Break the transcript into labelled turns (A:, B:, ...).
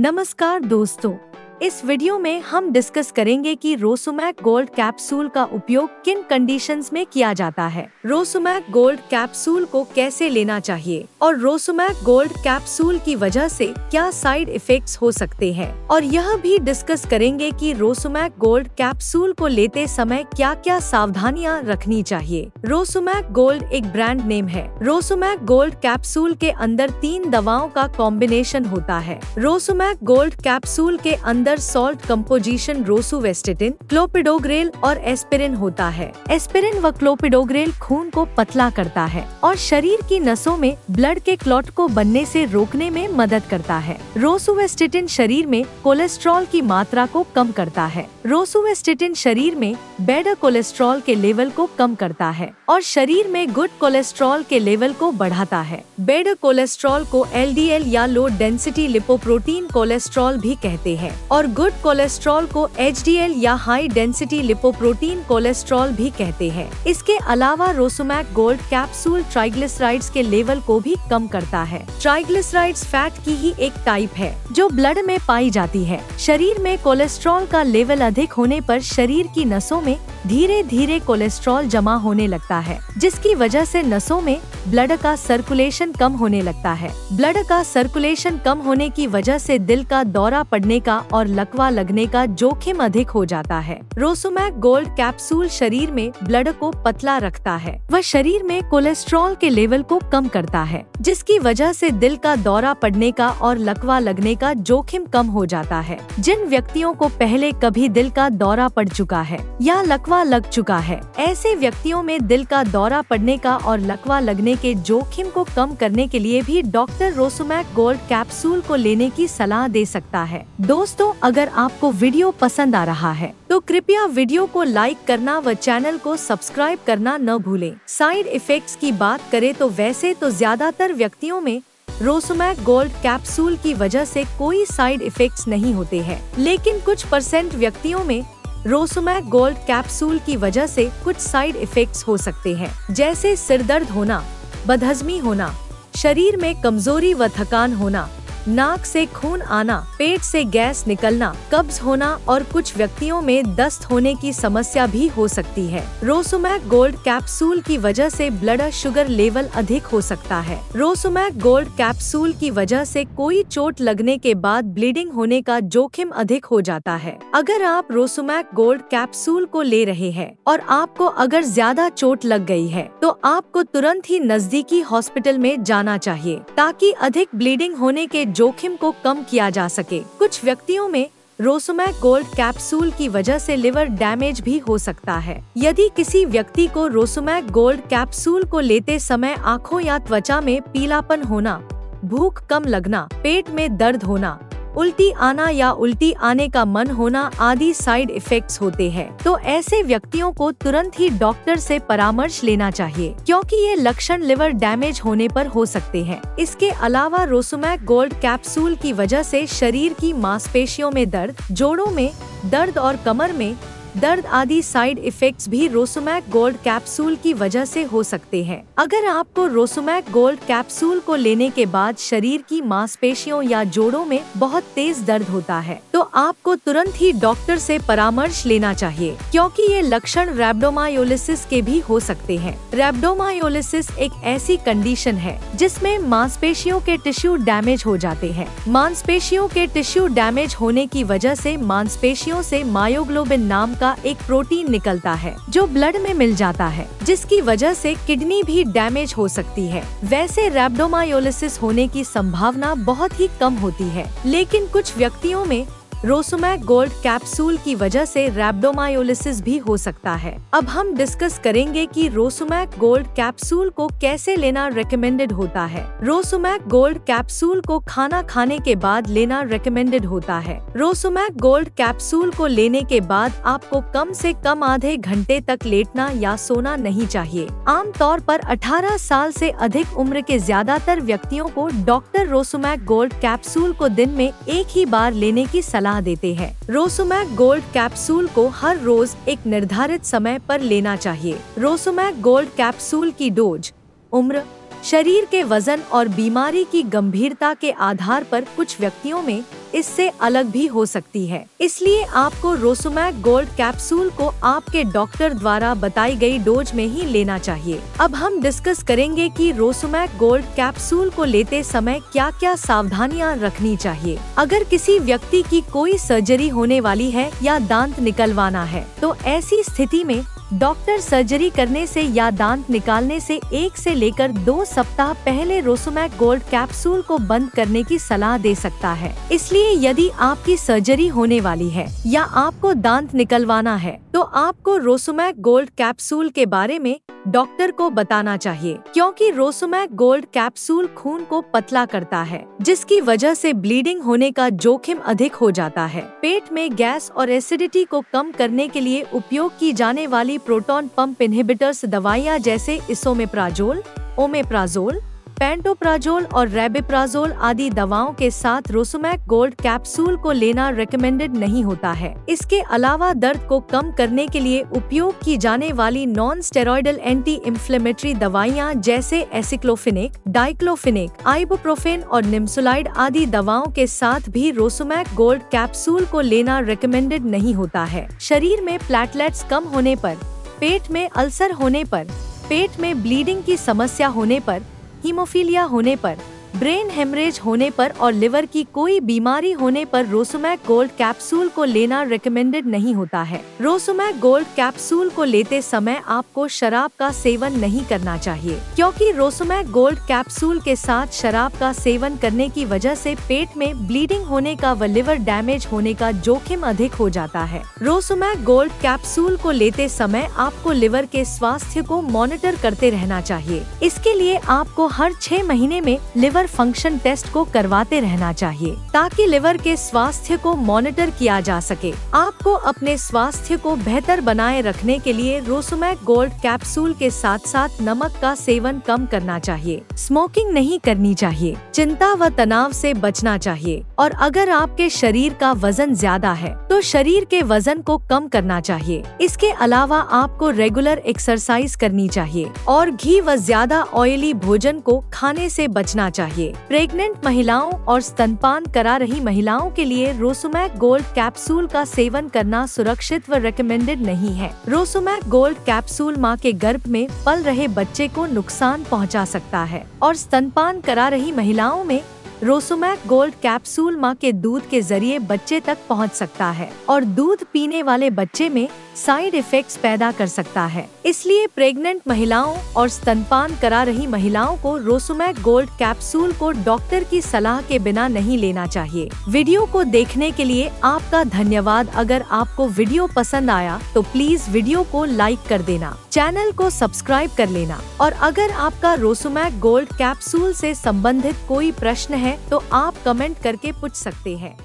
A: नमस्कार दोस्तों इस वीडियो में हम डिस्कस करेंगे कि रोसुमैक गोल्ड कैप्सूल का उपयोग किन कंडीशंस में किया जाता है। रोसुमैक गोल्ड कैप्सूल को कैसे लेना चाहिए और रोसुमैक गोल्ड कैप्सूल की वजह से क्या साइड इफेक्ट्स हो सकते हैं। और यह भी डिस्कस करेंगे कि रोसुमैक गोल्ड कैप्सूल को लेते समय क्या क्या सावधानियाँ रखनी चाहिए। रोसुमैक गोल्ड एक ब्रांड नेम है। रोसुमैक गोल्ड कैप्सूल के अंदर तीन दवाओं का कॉम्बिनेशन होता है। रोसुमैक गोल्ड कैप्सूल के अंदर अंदर सॉल्ट कंपोजिशन रोसुवेस्टेटिन क्लोपिडोग्रेल और एस्पिरिन होता है। एस्पिरिन व क्लोपिडोग्रेल खून को पतला करता है और शरीर की नसों में ब्लड के क्लॉट को बनने से रोकने में मदद करता है। रोसुवेस्टेटिन शरीर में कोलेस्ट्रॉल की मात्रा को कम करता है। रोसुवेस्टेटिन शरीर में बेडर कोलेस्ट्रॉल के लेवल को कम करता है और शरीर में गुड कोलेस्ट्रॉल के लेवल को बढ़ाता है। बेडर कोलेस्ट्रॉल को एलडीएल या लो डेंसिटी लिपोप्रोटीन कोलेस्ट्रॉल भी कहते हैं और गुड कोलेस्ट्रॉल को एचडीएल या हाई डेंसिटी लिपोप्रोटीन कोलेस्ट्रॉल भी कहते हैं। इसके अलावा रोसोमैक गोल्ड कैप्सूल ट्राइग्लिसराइड्स के लेवल को भी कम करता है। ट्राइग्लिसराइड्स फैट की ही एक टाइप है, जो ब्लड में पाई जाती है। शरीर में कोलेस्ट्रॉल का लेवल अधिक होने पर शरीर की नसों में धीरे धीरे कोलेस्ट्रॉल जमा होने लगता है, जिसकी वजह से नसों में ब्लड का सर्कुलेशन कम होने लगता है। ब्लड का सर्कुलेशन कम होने की वजह से दिल का दौरा पड़ने का और लकवा लगने का जोखिम अधिक हो जाता है। रोसोमैक गोल्ड कैप्सूल शरीर में ब्लड को पतला रखता है। वह शरीर में कोलेस्ट्रॉल के लेवल को कम करता है, जिसकी वजह से दिल का दौरा पड़ने का और लकवा लगने का जोखिम कम हो जाता है। जिन व्यक्तियों को पहले कभी दिल का दौरा पड़ चुका है या लकवा लग चुका है ऐसे व्यक्तियों में दिल का दौरा पड़ने का और लकवा लगने के जोखिम को कम करने के लिए भी डॉक्टर रोसुमैक गोल्ड कैप्सूल को लेने की सलाह दे सकता है दोस्तों, अगर आपको वीडियो पसंद आ रहा है तो कृपया वीडियो को लाइक करना व चैनल को सब्सक्राइब करना न भूलें। साइड इफेक्ट्स की बात करें तो वैसे तो ज़्यादातर व्यक्तियों में रोसोमैक गोल्ड कैप्सूल की वजह से कोई साइड इफेक्ट्स नहीं होते हैं, लेकिन कुछ परसेंट व्यक्तियों में रोसुमैक गोल्ड कैप्सूल की वजह से कुछ साइड इफेक्ट्स हो सकते हैं, जैसे सिर दर्द होना, बदहजमी होना, शरीर में कमज़ोरी व थकान होना। नाक से खून आना, पेट से गैस निकलना, कब्ज होना और कुछ व्यक्तियों में दस्त होने की समस्या भी हो सकती है। रोसुमैक गोल्ड कैप्सूल की वजह से ब्लड शुगर लेवल अधिक हो सकता है। रोसुमैक गोल्ड कैप्सूल की वजह से कोई चोट लगने के बाद ब्लीडिंग होने का जोखिम अधिक हो जाता है। अगर आप रोसुमैक गोल्ड कैप्सूल को ले रहे हैं और आपको अगर ज़्यादा चोट लग गई है तो आपको तुरंत ही नजदीकी हॉस्पिटल में जाना चाहिए, ताकि अधिक ब्लीडिंग होने के जोखिम को कम किया जा सके। कुछ व्यक्तियों में रोसोमैक गोल्ड कैप्सूल की वजह से लिवर डैमेज भी हो सकता है। यदि किसी व्यक्ति को रोसोमैक गोल्ड कैप्सूल को लेते समय आँखों या त्वचा में पीलापन होना, भूख कम लगना, पेट में दर्द होना उल्टी आना या उल्टी आने का मन होना आदि साइड इफेक्ट्स होते हैं। तो ऐसे व्यक्तियों को तुरंत ही डॉक्टर से परामर्श लेना चाहिए, क्योंकि ये लक्षण लिवर डैमेज होने पर हो सकते हैं। इसके अलावा रोसुमैक गोल्ड कैप्सूल की वजह से शरीर की मांसपेशियों में दर्द, जोड़ों में दर्द और कमर में दर्द आदि साइड इफेक्ट्स भी रोसोमैक गोल्ड कैप्सूल की वजह से हो सकते हैं। अगर आपको रोसोमैक गोल्ड कैप्सूल को लेने के बाद शरीर की मांसपेशियों या जोड़ों में बहुत तेज दर्द होता है तो आपको तुरंत ही डॉक्टर से परामर्श लेना चाहिए, क्योंकि ये लक्षण रेबडोमायोलिसिस के भी हो सकते हैं। रेबडोमायोलिसिस एक ऐसी कंडीशन है, जिसमें मांसपेशियों के टिश्यू डैमेज हो जाते हैं। मांसपेशियों के टिश्यू डैमेज होने की वजह से मांसपेशियों से मायोग्लोबिन नाम का एक प्रोटीन निकलता है, जो ब्लड में मिल जाता है, जिसकी वजह से किडनी भी डैमेज हो सकती है। वैसे रेबडोमायोलिसिस होने की संभावना बहुत ही कम होती है, लेकिन कुछ व्यक्तियों में रोसुमैक गोल्ड कैप्सूल की वजह से रैप्डोमायोलिसिस भी हो सकता है। अब हम डिस्कस करेंगे कि रोसुमैक गोल्ड कैप्सूल को कैसे लेना रिकमेंडेड होता है। रोसुमैक गोल्ड कैप्सूल को खाना खाने के बाद लेना रिकमेंडेड होता है। रोसुमैक गोल्ड कैप्सूल को लेने के बाद आपको कम से कम आधे घंटे तक लेटना या सोना नहीं चाहिए। आमतौर पर 18 साल से अधिक उम्र के ज़्यादातर व्यक्तियों को डॉक्टर रोसुमैक गोल्ड कैप्सूल को दिन में एक ही बार लेने की सलाह सलाह देते हैं। रोसोमैक गोल्ड कैप्सूल को हर रोज एक निर्धारित समय पर लेना चाहिए। रोसोमैक गोल्ड कैप्सूल की डोज, उम्र शरीर के वज़न और बीमारी की गंभीरता के आधार पर कुछ व्यक्तियों में इससे अलग भी हो सकती है। इसलिए आपको रोसुमैक गोल्ड कैप्सूल को आपके डॉक्टर द्वारा बताई गई डोज में ही लेना चाहिए। अब हम डिस्कस करेंगे कि रोसोमैक गोल्ड कैप्सूल को लेते समय क्या क्या सावधानियाँ रखनी चाहिए। अगर किसी व्यक्ति की कोई सर्जरी होने वाली है या दांत निकलवाना है तो ऐसी स्थिति में डॉक्टर सर्जरी करने से या दांत निकालने से एक से लेकर दो सप्ताह पहले रोसोमैक गोल्ड कैप्सूल को बंद करने की सलाह दे सकता है। इसलिए यदि आपकी सर्जरी होने वाली है या आपको दांत निकलवाना है तो आपको रोसोमैक गोल्ड कैप्सूल के बारे में डॉक्टर को बताना चाहिए, क्योंकि रोसोमैक गोल्ड कैप्सूल खून को पतला करता है, जिसकी वजह से ब्लीडिंग होने का जोखिम अधिक हो जाता है। पेट में गैस और एसिडिटी को कम करने के लिए उपयोग की जाने वाली प्रोटॉन पंप इनहिबिटर्स दवाइयाँ जैसे इसोमेप्राजोल ओमेप्राजोल पेंटोप्राजोल और रेबिप्राजोल आदि दवाओं के साथ रोसुमैक गोल्ड कैप्सूल को लेना रिकमेंडेड नहीं होता है। इसके अलावा दर्द को कम करने के लिए उपयोग की जाने वाली नॉन स्टेरॉयडल एंटी इंफ्लेमेटरी दवाइयाँ जैसे एसिक्लोफिनिक डाइक्लोफिनिक आइबोप्रोफेन और निम्सुलाइड आदि दवाओं के साथ भी रोसुमैक गोल्ड कैप्सूल को लेना रिकमेंडेड नहीं होता है। शरीर में प्लेटलेट्स कम होने पर, पेट में अल्सर होने पर, पेट में ब्लीडिंग की समस्या होने पर हीमोफीलिया होने पर ब्रेन हेमरेज होने पर और लिवर की कोई बीमारी होने पर रोसुमैक गोल्ड कैप्सूल को लेना रिकमेंडेड नहीं होता है। रोसुमैक गोल्ड कैप्सूल को लेते समय आपको शराब का सेवन नहीं करना चाहिए, क्योंकि रोसुमैक गोल्ड कैप्सूल के साथ शराब का सेवन करने की वजह से पेट में ब्लीडिंग होने का व लिवर डैमेज होने का जोखिम अधिक हो जाता है। रोसुमैक गोल्ड कैप्सूल को लेते समय आपको लिवर के स्वास्थ्य को मॉनिटर करते रहना चाहिए। इसके लिए आपको हर छह महीने में लिवर फ़ंक्शन टेस्ट को करवाते रहना चाहिए, ताकि लिवर के स्वास्थ्य को मॉनिटर किया जा सके। आपको अपने स्वास्थ्य को बेहतर बनाए रखने के लिए रोसुमैक गोल्ड कैप्सूल के साथ साथ नमक का सेवन कम करना चाहिए। स्मोकिंग नहीं करनी चाहिए, चिंता व तनाव से बचना चाहिए। और अगर आपके शरीर का वज़न ज़्यादा है तो शरीर के वज़न को कम करना चाहिए। इसके अलावा आपको रेगुलर एक्सरसाइज करनी चाहिए और घी व ज़्यादा ऑयली भोजन को खाने से बचना चाहिए। चाहिए। प्रेग्नेंट महिलाओं और स्तनपान करा रही महिलाओं के लिए रोसुमैक गोल्ड कैप्सूल का सेवन करना सुरक्षित व रिकमेंडेड नहीं है। रोसुमैक गोल्ड कैप्सूल माँ के गर्भ में पल रहे बच्चे को नुकसान पहुँचा सकता है और स्तनपान करा रही महिलाओं में रोसोमैक गोल्ड कैप्सूल माँ के दूध के ज़रिए बच्चे तक पहुँच सकता है और दूध पीने वाले बच्चे में साइड इफेक्ट्स पैदा कर सकता है। इसलिए प्रेग्नेंट महिलाओं और स्तनपान करा रही महिलाओं को रोसोमैक गोल्ड कैप्सूल को डॉक्टर की सलाह के बिना नहीं लेना चाहिए। वीडियो को देखने के लिए आपका धन्यवाद। अगर आपको वीडियो पसंद आया तो प्लीज़ वीडियो को लाइक कर देना, चैनल को सब्सक्राइब कर लेना और अगर आपका रोसोमैक गोल्ड कैप्सूल से संबंधित कोई प्रश्न है तो आप कमेंट करके पूछ सकते हैं।